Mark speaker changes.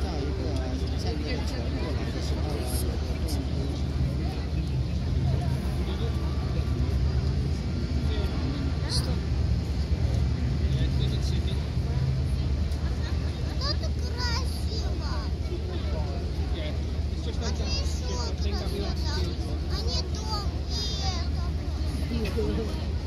Speaker 1: 照一个啊，什么相片照一个过来就行了。Они дом.